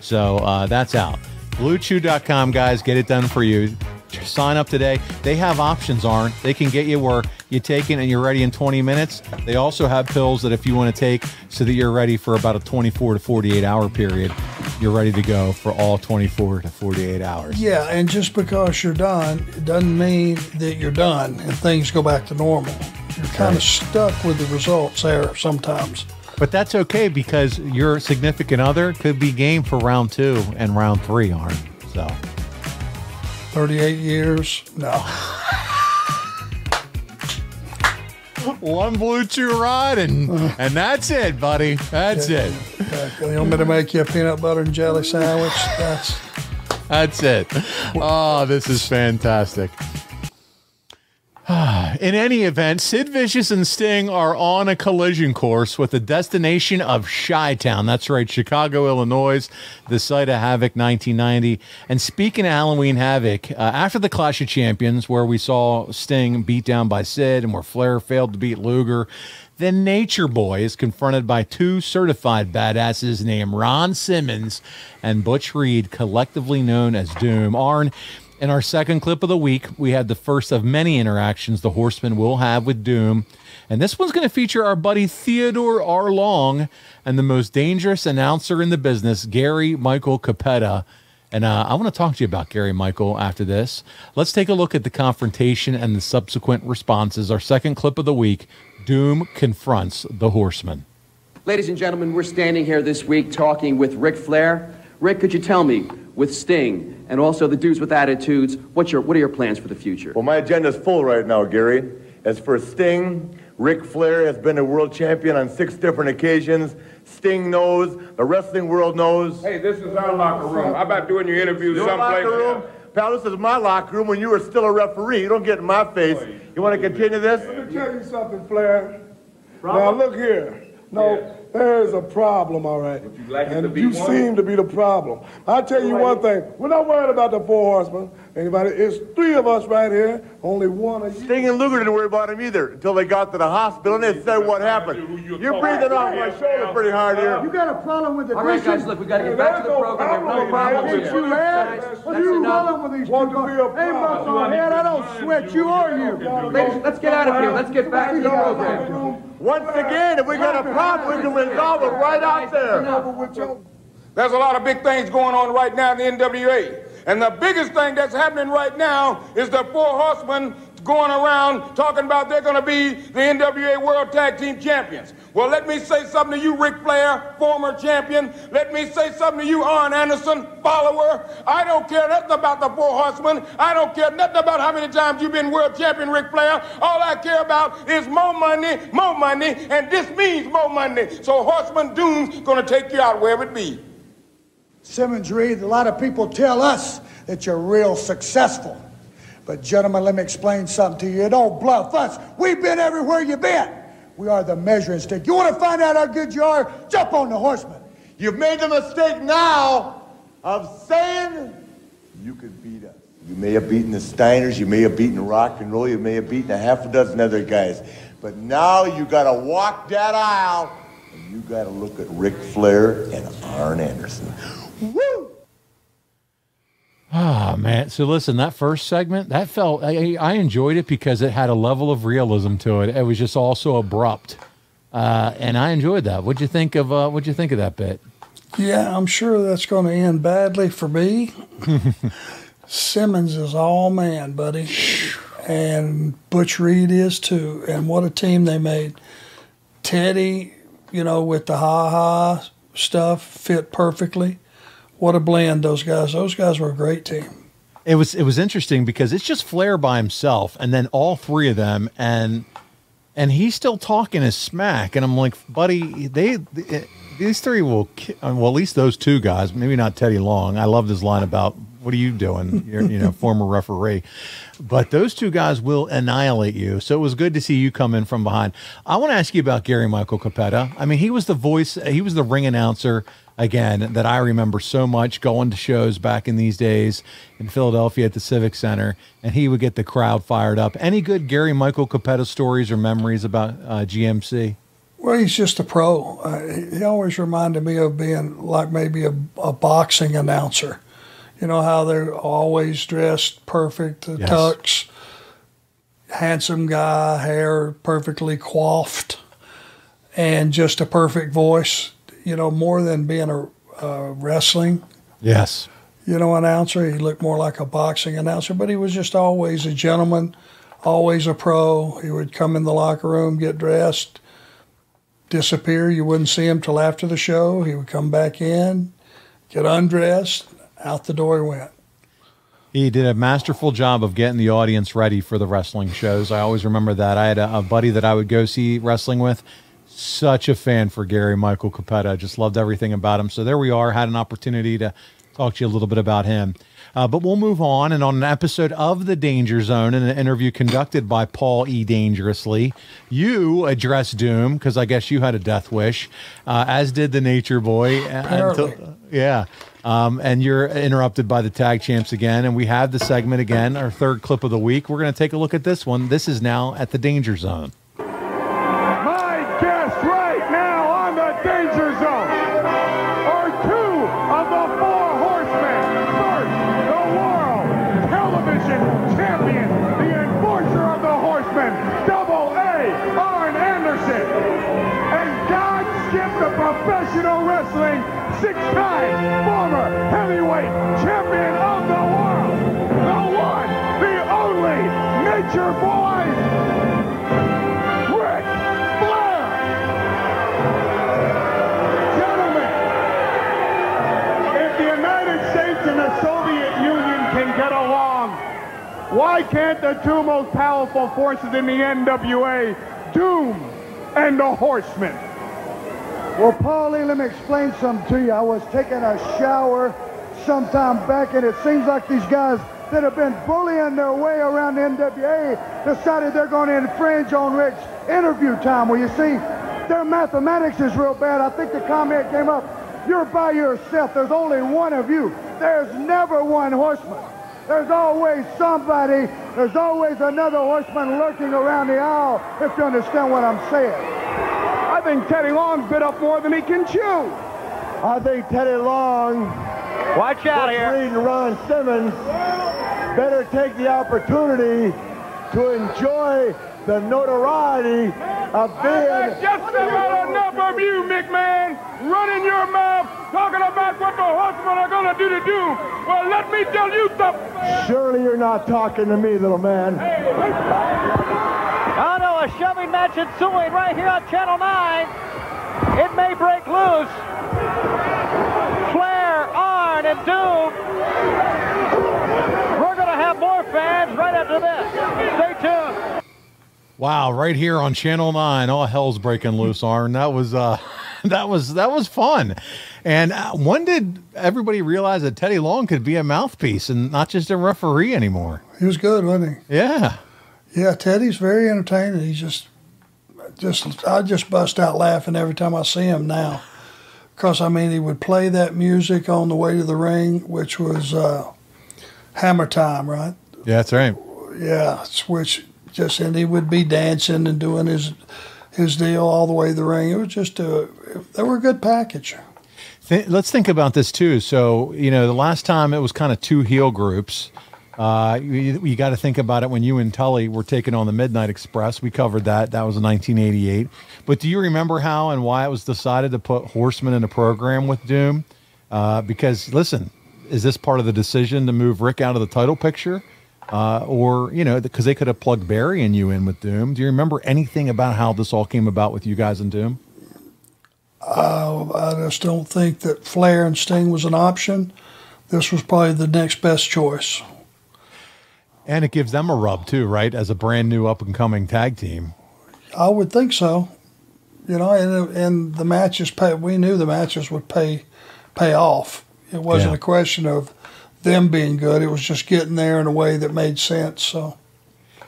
So uh, that's out. BlueChew.com, guys, get it done for you. Sign up today. They have options, aren't they? Can get you where you take it and you're ready in 20 minutes. They also have pills that if you want to take so that you're ready for about a 24 to 48 hour period, you're ready to go for all 24 to 48 hours. Yeah, and just because you're done, it doesn't mean that you're done and things go back to normal. You're kind of stuck with the results there sometimes. But that's okay because your significant other could be game for round two and round three, aren't so. 38 years? No. One BlueChew ride and uh-huh. and that's it, buddy. That's it. You want me to make you a peanut butter and jelly sandwich? That's That's it. Oh, this is fantastic. In any event, Sid Vicious and Sting are on a collision course with the destination of Chi Town. That's right, Chicago, Illinois, the site of Havoc 1990. And speaking of Halloween Havoc, uh, after the Clash of Champions, where we saw Sting beat down by Sid and where Flair failed to beat Luger, then Nature Boy is confronted by two certified badasses named Ron Simmons and Butch Reed, collectively known as Doom. Arn, in our second clip of the week, we had the first of many interactions the Horsemen will have with Doom. And this one's going to feature our buddy Theodore R. Long and the most dangerous announcer in the business, Gary Michael Cappetta. And uh, I want to talk to you about Gary Michael after this. Let's take a look at the confrontation and the subsequent responses. Our second clip of the week Doom confronts the Horsemen. Ladies and gentlemen, we're standing here this week talking with Ric Flair. Ric, could you tell me, with Sting and also the dudes with attitudes, what's your, what are your plans for the future? Well, my agenda's full right now, Gary. As for Sting, Ric Flair has been a world champion on six different occasions. Sting knows, the wrestling world knows. Hey, this is our locker room. How about doing your interviews Your someplace? locker room? Pal, this is my locker room when you were still a referee. You don't get in my face. You want to continue this? Let me tell you something, Flair. Now look here. No, there is a problem, all right. like it to and be you one? seem to be the problem. I tell you one thing. We're not worried about the four horsemen. Anybody? It's three of us right here. Only one of you. Sting and Luger didn't worry about him either until they got to the hospital and they said what happened. You're breathing off my shoulder pretty hard here. You got a problem with the All right, guys, look, we got to get back to the program. There no problems Ain't here. you Guys, mad? that's What you rolling with these people? Hey, bust my head. I don't sweat you or you. Ladies, let's get out of here. Let's get back to the program. Once again, if we got a problem, we can resolve it right out there. There's a lot of big things going on right now in the NWA. And the biggest thing that's happening right now is the four horsemen going around talking about they're going to be the NWA World Tag Team Champions. Well, let me say something to you, Ric Flair, former champion. Let me say something to you, Arn Anderson, follower. I don't care nothing about the four horsemen. I don't care nothing about how many times you've been world champion, Ric Flair. All I care about is more money, more money, and this means more money. So Horseman Doom's going to take you out wherever it be. Simmons Reed, a lot of people tell us that you're real successful. But, gentlemen, let me explain something to you. Don't bluff us. We've been everywhere you've been. We are the measuring stick. You want to find out how good you are? Jump on the horseman. You've made the mistake now of saying you could beat us. You may have beaten the Steiners, you may have beaten rock and roll, you may have beaten a half a dozen other guys. But now you gotta walk that aisle and you gotta look at Ric Flair and Arn Anderson. Woo! Ah, man. So listen, that first segment, that felt, I, I enjoyed it because it had a level of realism to it. It was just also abrupt. Uh, and I enjoyed that. What'd you think of, uh, what'd you think of that bit? Yeah, I'm sure that's going to end badly for me. Simmons is all man, buddy. And Butch Reed is too. And what a team they made. Teddy, you know, with the ha ha stuff fit perfectly. What a blend those guys. Those guys were a great team. It was, it was interesting because it's just Flair by himself and then all three of them. And, and he's still talking his smack. And I'm like, buddy, they, they eh, these three will, well, at least those two guys, maybe not Teddy Long. I loved his line about what are you doing? You're, you know, former referee. But those two guys will annihilate you. So it was good to see you come in from behind. I want to ask you about Gary Michael Cappetta. I mean, he was the voice, he was the ring announcer again that I remember so much going to shows back in these days in Philadelphia at the Civic Center, and he would get the crowd fired up. Any good Gary Michael Cappetta stories or memories about uh, GMC? Well, he's just a pro. Uh, he always reminded me of being like maybe a, a boxing announcer. You know how they're always dressed perfect, the yes. tux, handsome guy, hair perfectly coiffed, and just a perfect voice. You know, more than being a uh, wrestling. Yes. You know, announcer. He looked more like a boxing announcer, but he was just always a gentleman, always a pro. He would come in the locker room, get dressed, disappear. You wouldn't see him till after the show. He would come back in, get undressed, out the door he went. He did a masterful job of getting the audience ready for the wrestling shows. I always remember that. I had a, a buddy that I would go see wrestling with. Such a fan for Gary Michael Cappetta. I just loved everything about him. So there we are. Had an opportunity to talk to you a little bit about him. Uh, but we'll move on. And on an episode of The Danger Zone, in an interview conducted by Paul E. Dangerously, you addressed Doom because I guess you had a death wish, uh, as did the Nature Boy. Until, yeah. Um, and you're interrupted by the tag champs again. And we have the segment again, our third clip of the week. We're going to take a look at this one. This is now at the Danger Zone. Nature Boy, Ric Flair. Gentlemen, if the United States and the Soviet Union can get along, why can't the two most powerful forces in the NWA, Doom and the Horsemen, well, Paulie, let me explain something to you. I was taking a shower sometime back, and it seems like these guys that have been bullying their way around the NWA decided they're going to infringe on Ric's interview time. Well, you see, their mathematics is real bad. I think the comment came up, you're by yourself. There's only one of you. There's never one horseman. There's always somebody. There's always another horseman lurking around the aisle, if you understand what I'm saying. I think Teddy Long's bit up more than he can chew. I think Teddy Long, watch out here, Reed and Ron Simmons better take the opportunity to enjoy the notoriety of being. just about enough of you, McMahon, running your mouth, talking about what the horsemen are going to do to Doom. Well, let me tell you something. Surely you're not talking to me, little man. Hey a shoving match ensuing right here on Channel 9. It may break loose. Flair, Arn, and Doom. We're going to have more fans right after this. Stay tuned. Wow, right here on Channel 9, all hell's breaking loose, Arn. That was uh that was that was fun. And uh, when did everybody realize that Teddy Long could be a mouthpiece and not just a referee anymore? He was good, wasn't he? Yeah. Yeah, Teddy's very entertaining. He's just, just I just bust out laughing every time I see him now, because I mean he would play that music on the way to the ring, which was uh, Hammer Time, right? Yeah, that's right. Yeah, which just and he would be dancing and doing his his deal all the way to the ring. It was just a they were a good package. let's think about this too. So you know, the last time it was kind of two heel groups uh, you, you got to think about it when you and Tully were taking on the Midnight Express. We covered that. That was in 1988. But do you remember how and why it was decided to put Horseman in a program with Doom? Uh, because listen, is this part of the decision to move Ric out of the title picture? Uh, or you know, because they could have plugged Barry and you in with Doom. Do you remember anything about how this all came about with you guys and Doom? Uh, I just don't think that Flair and Sting was an option. This was probably the next best choice. And it gives them a rub too, right? As a brand new up and coming tag team. I would think so. You know, and and the matches pay. We knew the matches would pay pay off. It wasn't yeah. a question of them being good. It was just getting there in a way that made sense. So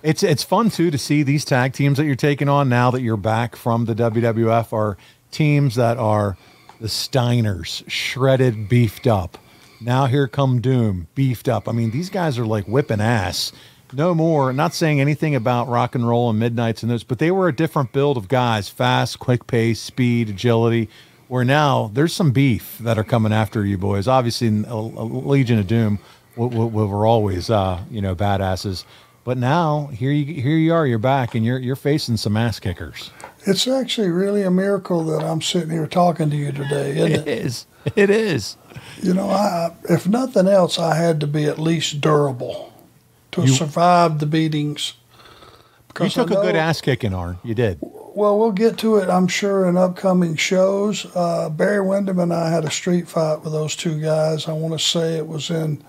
it's it's fun too to see these tag teams that you're taking on now that you're back from the WWF are teams that are the Steiners, shredded, beefed up. Now here come Doom, beefed up. I mean, these guys are like whipping ass. No more. Not saying anything about rock and roll and midnights and those, but they were a different build of guys: fast, quick pace, speed, agility. Where now there's some beef that are coming after you boys. Obviously, Legion of Doom, we, we, we were always, uh, you know, badasses. But now here you here you are, you're back, and you're you're facing some ass kickers. It's actually really a miracle that I'm sitting here talking to you today, isn't it? It is. It is. You know, I, if nothing else, I had to be at least durable to you, survive the beatings. You took know, a good ass kicking, Arn. You did. Well, we'll get to it, I'm sure, in upcoming shows. Uh, Barry Windham and I had a street fight with those two guys. I want to say it was in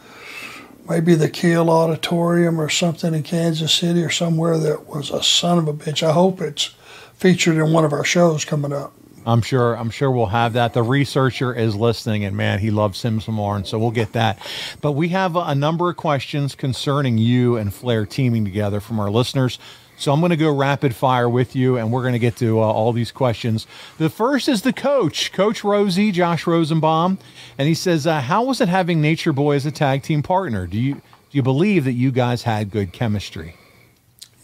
maybe the Kiel Auditorium or something in Kansas City or somewhere that was a son of a bitch. I hope it's featured in one of our shows coming up. I'm sure. I'm sure we'll have that. The researcher is listening, and man, he loves him some more, and so we'll get that. But we have a number of questions concerning you and Flair teaming together from our listeners. So I'm going to go rapid fire with you, and we're going to get to uh, all these questions. The first is the coach, Coach Rosie, Josh Rosenbaum, and he says, uh, "How was it having Nature Boy as a tag team partner? Do you do you believe that you guys had good chemistry?"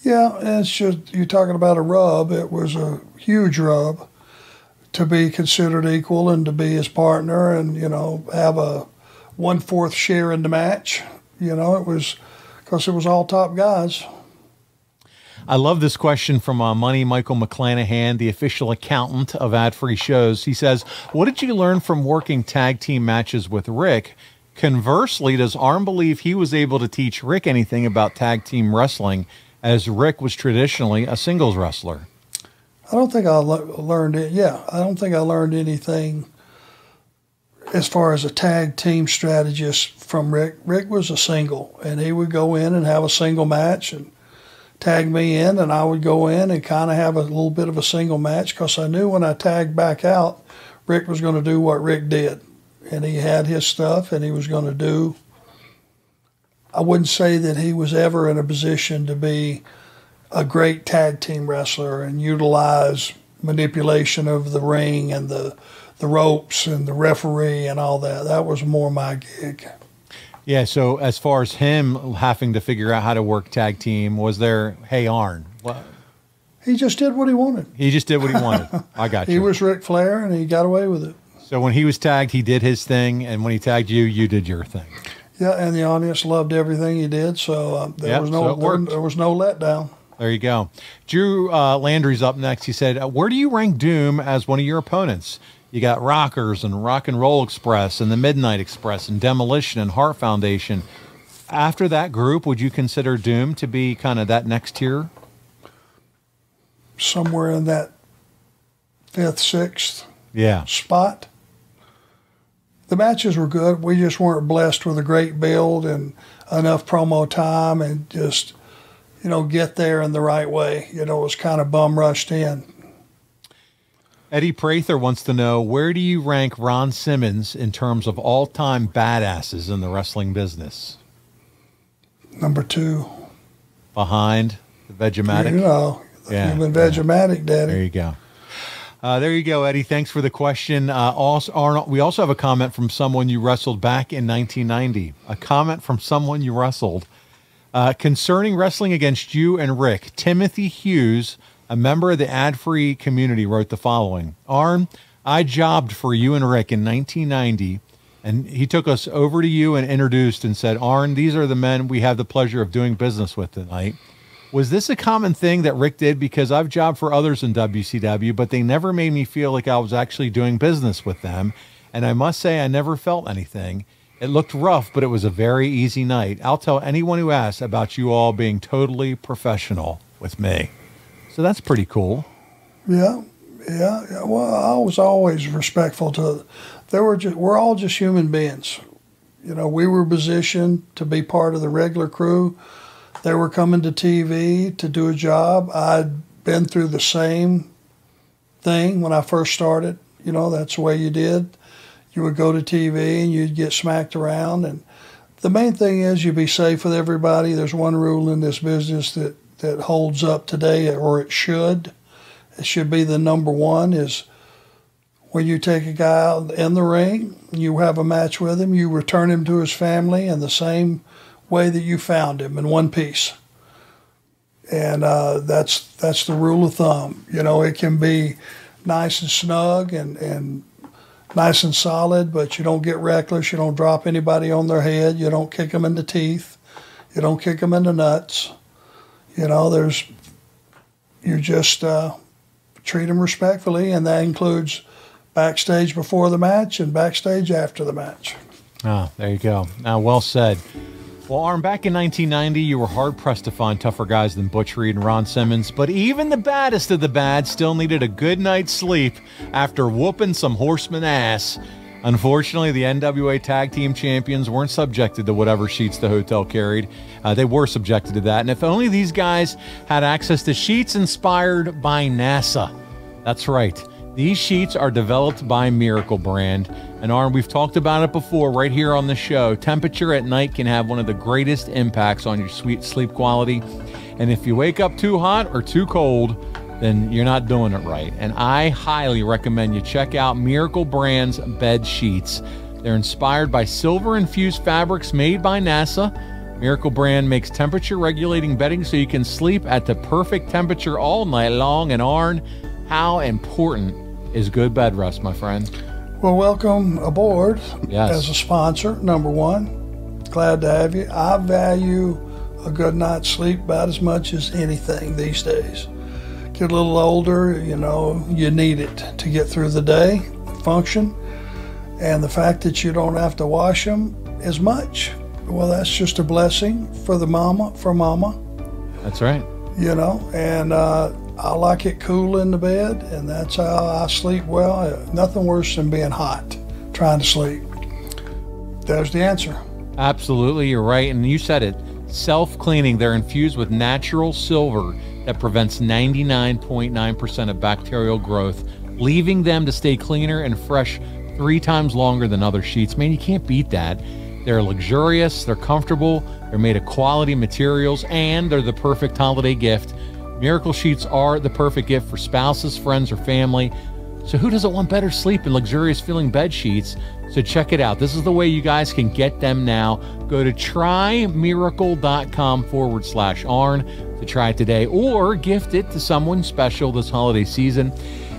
Yeah, it's just you're talking about a rub. It was a huge rub to be considered equal and to be his partner, and you know have a one fourth share in the match. You know, it was because it was all top guys. I love this question from uh, Money Michael McClanahan, the official accountant of Ad Free Shows. He says, What did you learn from working tag team matches with Ric? Conversely, does Arn believe he was able to teach Ric anything about tag team wrestling as Ric was traditionally a singles wrestler? I don't think I le- learned it. Yeah, I don't think I learned anything as far as a tag team strategist from Ric. Ric was a single, and he would go in and have a single match and tag me in, and I would go in and kind of have a little bit of a single match because I knew when I tagged back out, Ric was going to do what Ric did. And he had his stuff, and he was going to do. I wouldn't say that he was ever in a position to be a great tag team wrestler and utilize manipulation of the ring and the the ropes and the referee and all that. That was more my gig. Yeah. So as far as him having to figure out how to work tag team, was there? Hey, Arn. What? He just did what he wanted. He just did what he wanted. I got you. He was Ric Flair, and he got away with it. So when he was tagged, he did his thing, and when he tagged you, you did your thing. Yeah, and the audience loved everything he did, so uh, there yep, was no so there, there, was no letdown. There you go. Drew uh, Landry's up next. He said, uh, "Where do you rank Doom as one of your opponents? You got Rockers and Rock and Roll Express and the Midnight Express and Demolition and Hart Foundation. After that group, would you consider Doom to be kind of that next tier? Somewhere in that fifth, sixth yeah. spot. The matches were good. We just weren't blessed with a great build and enough promo time and just, you know, get there in the right way. You know, it was kind of bum rushed in. Eddie Prather wants to know where do you rank Ron Simmons in terms of all time badasses in the wrestling business? Number two. Behind the Vegematic? You know, yeah, human Vegematic, Daddy. There you go. Uh, there you go, Eddie. Thanks for the question. Uh, also, Arnold, we also have a comment from someone you wrestled back in 1990. A comment from someone you wrestled uh, concerning wrestling against you and Ric. Timothy Hughes a member of the ad free community wrote the following Arn, I jobbed for you and Ric in 1990, and he took us over to you and introduced and said, Arn, these are the men we have the pleasure of doing business with tonight. Was this a common thing that Ric did? Because I've jobbed for others in WCW, but they never made me feel like I was actually doing business with them. And I must say, I never felt anything. It looked rough, but it was a very easy night. I'll tell anyone who asks about you all being totally professional with me. So that's pretty cool. Yeah, yeah. yeah. Well, I was always respectful to. There were just, we're all just human beings. You know, we were positioned to be part of the regular crew. They were coming to TV to do a job. I'd been through the same thing when I first started. You know, that's the way you did. You would go to TV and you'd get smacked around, and the main thing is you be safe with everybody. There's one rule in this business that, that holds up today, or it should. It should be the number one is when you take a guy out in the ring, you have a match with him, you return him to his family in the same way that you found him in one piece. And uh, that's that's the rule of thumb. You know, it can be nice and snug and, and nice and solid, but you don't get reckless. You don't drop anybody on their head. You don't kick them in the teeth. You don't kick them in the nuts. You know, there's you just uh, treat them respectfully, and that includes backstage before the match and backstage after the match. Ah, there you go. Now, well said. Well, Arn, back in 1990, you were hard pressed to find tougher guys than Butch Reed and Ron Simmons, but even the baddest of the bad still needed a good night's sleep after whooping some horseman ass. Unfortunately, the NWA Tag Team Champions weren't subjected to whatever sheets the hotel carried. Uh, they were subjected to that. And if only these guys had access to sheets inspired by NASA. That's right. These sheets are developed by Miracle Brand. And Arn, we've talked about it before right here on the show. Temperature at night can have one of the greatest impacts on your sweet sleep quality. And if you wake up too hot or too cold, then you're not doing it right. And I highly recommend you check out Miracle Brand's bed sheets. They're inspired by silver infused fabrics made by NASA. Miracle Brand makes temperature regulating bedding so you can sleep at the perfect temperature all night long. And Arn, how important is good bed rest, my friend. Well, welcome aboard yes. as a sponsor, number one. Glad to have you. I value a good night's sleep about as much as anything these days. Get a little older, you know, you need it to get through the day, function, and the fact that you don't have to wash them as much. Well, that's just a blessing for the mama, for mama. That's right. You know, and uh, I like it cool in the bed, and that's how I sleep well. Nothing worse than being hot trying to sleep. There's the answer. Absolutely, you're right. And you said it self cleaning. They're infused with natural silver that prevents 99.9% of bacterial growth, leaving them to stay cleaner and fresh three times longer than other sheets. Man, you can't beat that. They're luxurious, they're comfortable, they're made of quality materials, and they're the perfect holiday gift Miracle Sheets are the perfect gift for spouses, friends, or family. So, who doesn't want better sleep and luxurious feeling bed sheets? So, check it out. This is the way you guys can get them now. Go to trymiracle.com forward slash ARN to try it today or gift it to someone special this holiday season.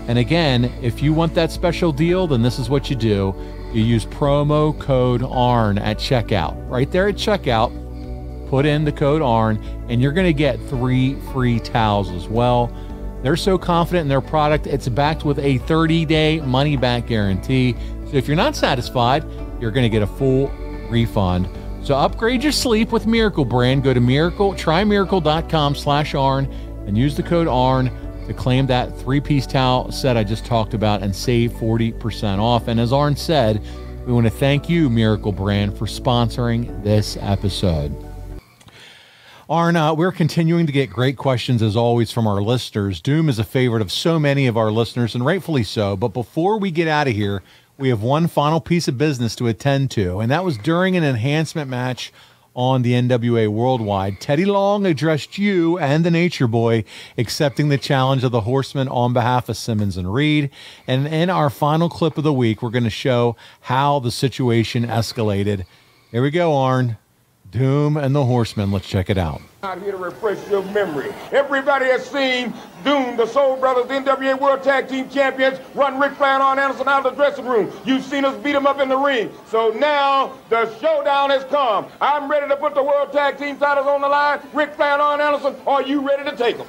And again, if you want that special deal, then this is what you do. You use promo code ARN at checkout. Right there at checkout, put in the code ARN, and you're going to get three free towels as well. They're so confident in their product, it's backed with a 30 day money back guarantee. So if you're not satisfied, you're going to get a full refund. So upgrade your sleep with Miracle Brand. Go to miracle, trymiracle.com slash ARN and use the code ARN to claim that three piece towel set I just talked about and save 40% off. And as Arn said, we want to thank you, Miracle Brand, for sponsoring this episode. Arna, we're continuing to get great questions as always from our listeners. Doom is a favorite of so many of our listeners, and rightfully so. But before we get out of here, we have one final piece of business to attend to, and that was during an enhancement match on the NWA Worldwide. Teddy Long addressed you and the Nature Boy, accepting the challenge of the Horsemen on behalf of Simmons and Reed. And in our final clip of the week, we're going to show how the situation escalated. Here we go, Arn. Doom and the Horsemen. Let's check it out. Out here to refresh your memory. Everybody has seen Doom, the Soul Brothers, the NWA World Tag Team Champions, run Ric Flair and Arn Anderson out of the dressing room. You've seen us beat them up in the ring. So now the showdown has come. I'm ready to put the World Tag Team titles on the line. Ric Flair and Arn Anderson, are you ready to take them?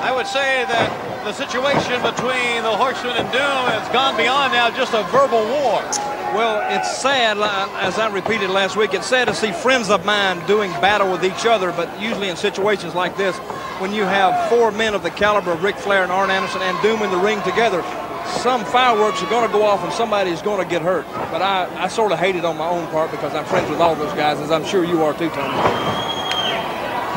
I would say that the situation between the Horsemen and Doom has gone beyond now just a verbal war. Well, it's sad, as I repeated last week, it's sad to see friends of mine doing battle with each other, but usually in situations like this, when you have four men of the caliber of Ric Flair and Arn Anderson and Doom in the ring together, some fireworks are going to go off and somebody is going to get hurt. But I, I sort of hate it on my own part because I'm friends with all those guys, as I'm sure you are too, Tony.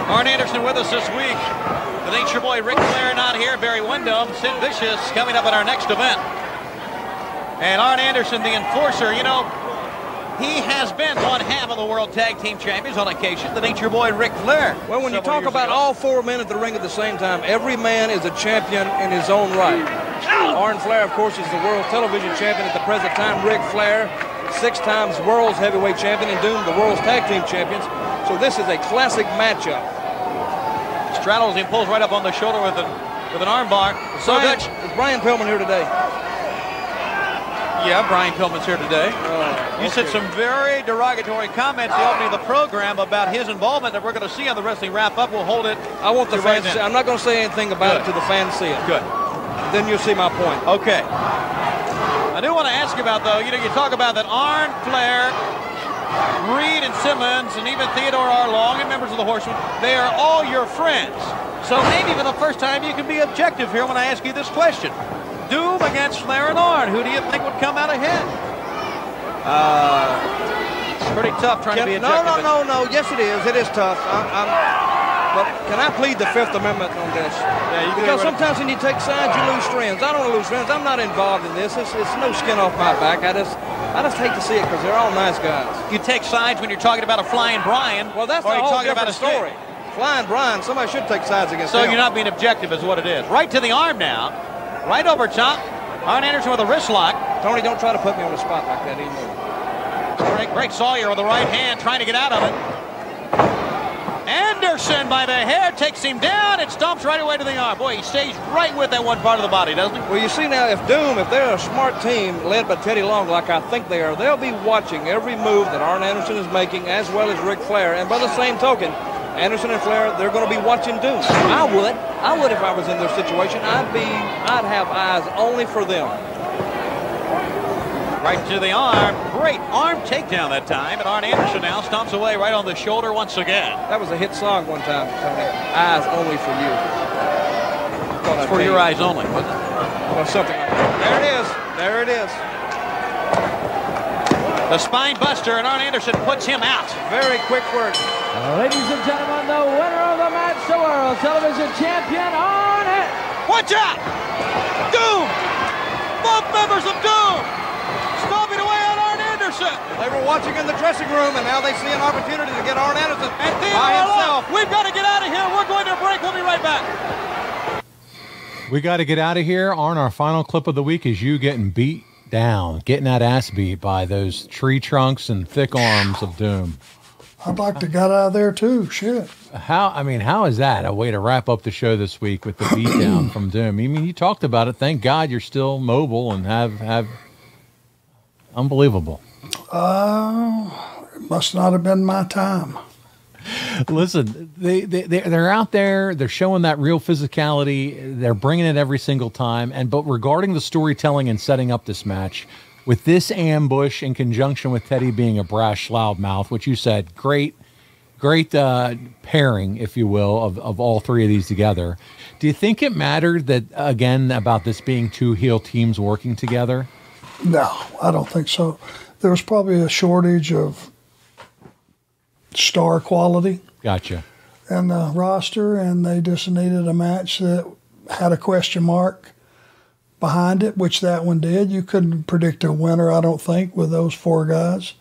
Arn Anderson with us this week. The Nature Boy Ric Flair not here. Barry Windham, Sid Vicious coming up at our next event. And Arn Anderson, the enforcer, you know, he has been one half of the World Tag Team Champions on occasion. the Nature boy Ric Flair. Well, when you talk about ago. all four men at the ring at the same time, every man is a champion in his own right. Arn Flair, of course, is the world television champion at the present time. Ric Flair, six times world's heavyweight champion, and Doom, the world's tag team champions. So this is a classic matchup. Straddles him, pulls right up on the shoulder with an, with an armbar. So Brian, is Brian Pillman here today? Yeah, Brian Pillman's here today. Uh, you okay. said some very derogatory comments the opening of the program about his involvement that we're going to see on the wrestling wrap up. We'll hold it. I want the fans. Right I'm not going to say anything about Good. it to the fans see it. Good. Then you'll see my point. Okay. I do want to ask you about though. You know, you talk about that Arn Flair Reed and Simmons and even Theodore R. Long and members of the Horsemen, they are all your friends. So maybe for the first time you can be objective here when I ask you this question. Doom against Flair and Arn. Who do you think would come out ahead? Uh, it's pretty tough trying can, to be objective. No, no, no, no. Yes, it is. It is tough. I'm, but can I plead the Fifth Amendment on this? Yeah, you because sometimes when you take sides, you lose friends. I don't want to lose friends. I'm not involved in this. It's, it's no skin off my back. I just I just hate to see it because they're all nice guys. You take sides when you're talking about a flying Brian. Well, that's a whole talking about a story. Flying Brian, somebody should take sides against so him. you're not being objective is what it is. Right to the arm now. Right over top. Arn Anderson with a wrist lock. Tony, don't try to put me on the spot like that anymore. Greg, Greg Sawyer with the right hand trying to get out of it. Anderson by the hair takes him down and stomps right away to the arm. Boy, he stays right with that one part of the body, doesn't he? Well, you see now, if Doom, if they're a smart team led by Teddy Long, like I think they are, they'll be watching every move that Arn Anderson is making, as well as Ric Flair. And by the same token, Anderson and Flair, they're going to be watching Doom. I would. I would if I was in their situation. I'd be, I'd have eyes only for them. Right to the arm. Great arm takedown that time. And Arn Anderson now stomps away right on the shoulder once again. That was a hit song one time, Tony. Eyes only for you. For your eyes only, was it? Well, something like that. There it is. There it is. The spine buster, and Arn Anderson puts him out. Very quick work. Ladies and gentlemen, the winner of the match, the World Television Champion, Arn Watch out! Doom! Both members of Doom! Anderson. They were watching in the dressing room, and now they see an opportunity to get Arn Anderson and by himself. We've got to get out of here. We're going to break. We'll be right back. We got to get out of here. Arn, our final clip of the week is you getting beat down, getting that ass beat by those tree trunks and thick arms of doom. I'd like to get out of there too. Shit. How? I mean, how is that a way to wrap up the show this week with the beatdown from Doom? I mean, you talked about it. Thank God you're still mobile and have have unbelievable. Uh, it must not have been my time. Listen, they, they they're out there. They're showing that real physicality. They're bringing it every single time. And but regarding the storytelling and setting up this match, with this ambush in conjunction with Teddy being a brash loudmouth, which you said, great, great uh, pairing, if you will, of, of all three of these together. Do you think it mattered that again about this being two heel teams working together? No, I don't think so there was probably a shortage of star quality. Gotcha. And the roster, and they just needed a match that had a question mark behind it, which that one did. You couldn't predict a winner, I don't think, with those four guys.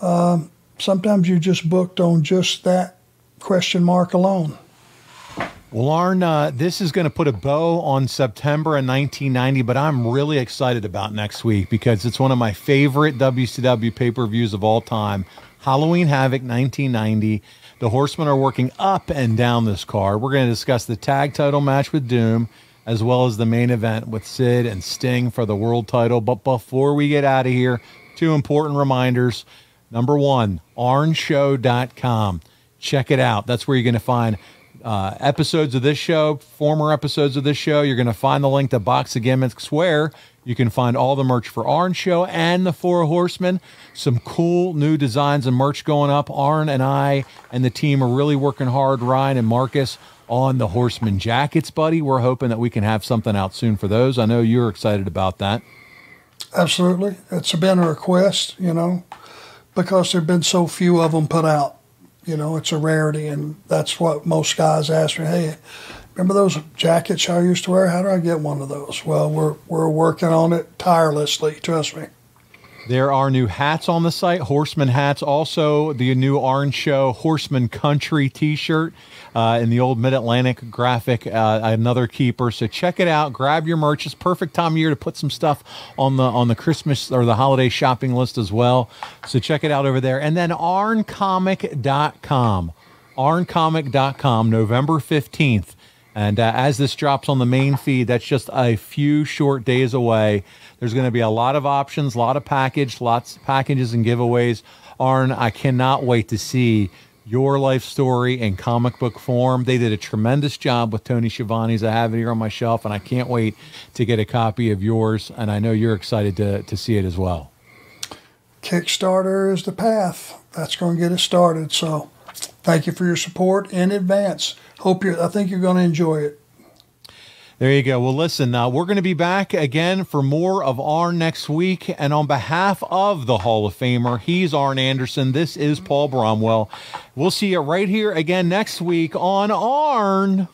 Um, sometimes you just booked on just that question mark alone. Well, Arn, uh, this is going to put a bow on September of 1990, but I'm really excited about next week because it's one of my favorite WCW pay per views of all time. Halloween Havoc 1990. The Horsemen are working up and down this card. We're going to discuss the tag title match with Doom, as well as the main event with Sid and Sting for the world title. But before we get out of here, two important reminders. Number one, arnshow.com. Check it out. That's where you're going to find uh, episodes of this show, former episodes of this show. You're going to find the link to Box of Gimmicks where you can find all the merch for Arn Show and the Four Horsemen. Some cool new designs and merch going up. Arn and I and the team are really working hard, Ryan and Marcus, on the Horseman jackets, buddy. We're hoping that we can have something out soon for those. I know you're excited about that. Absolutely. It's been a request, you know, because there have been so few of them put out. You know, it's a rarity, and that's what most guys ask me. Hey, remember those jackets I used to wear? How do I get one of those? Well, we're we're working on it tirelessly. Trust me. There are new hats on the site, Horseman hats. Also, the new Orange Show Horseman Country T-shirt uh, in the old Mid Atlantic graphic, uh, another keeper. So check it out. Grab your merch. It's perfect time of year to put some stuff on the on the Christmas or the holiday shopping list as well. So check it out over there. And then arncomic.com. arncomic.com, November 15th. And uh, as this drops on the main feed, that's just a few short days away. There's going to be a lot of options, a lot of package, lots of packages and giveaways. Arn, I cannot wait to see your life story in comic book form. They did a tremendous job with Tony Schiavone's. I have it here on my shelf, and I can't wait to get a copy of yours. And I know you're excited to, to see it as well. Kickstarter is the path. That's going to get us started. So thank you for your support in advance. Hope you I think you're going to enjoy it. There you go. Well, listen, uh, we're going to be back again for more of Arn next week. And on behalf of the Hall of Famer, he's Arn Anderson. This is Paul Bromwell. We'll see you right here again next week on Arn.